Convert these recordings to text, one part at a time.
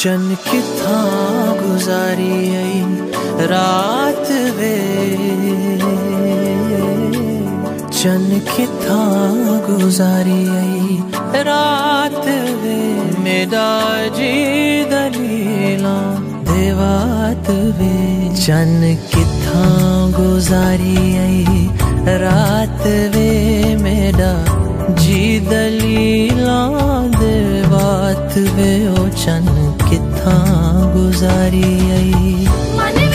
चन किथा गुजारी रात वे। चन किथा गुजारी रात वे। मेरा जी दलीला देवात वे। चन किथा गुजारी आई रात वे। मेरा जी दलीला ओ कि गुजारी आई।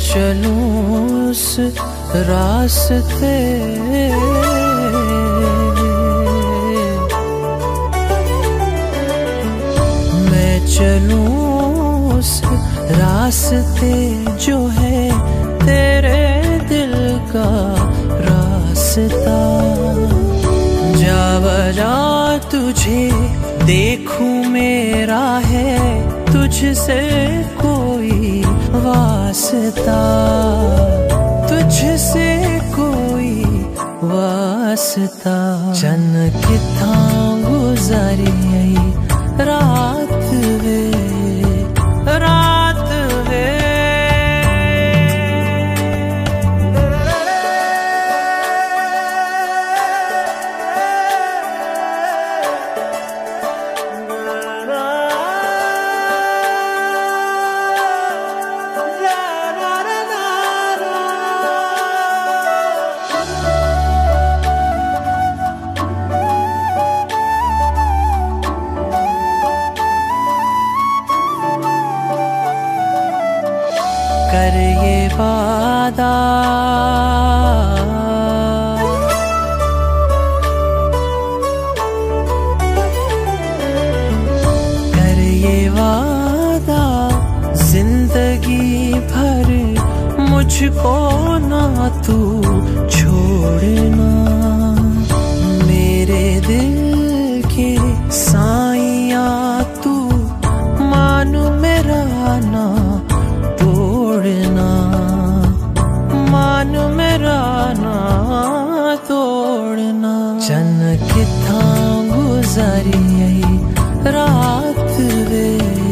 चलूँ उस रास्ते। मैं चलूँ उस रास्ते जो है तेरे दिल का रास्ता। जा तुझे देखूँ मेरा है तुझसे कोई वास्ता। तुझसे कोई वास्ता। चन किथा गुजारी रात वे। ये वादा। कर ये वादा ज़िंदगी भर मुझको ना तू छोड़ना चन किथा गुजारी रात वे।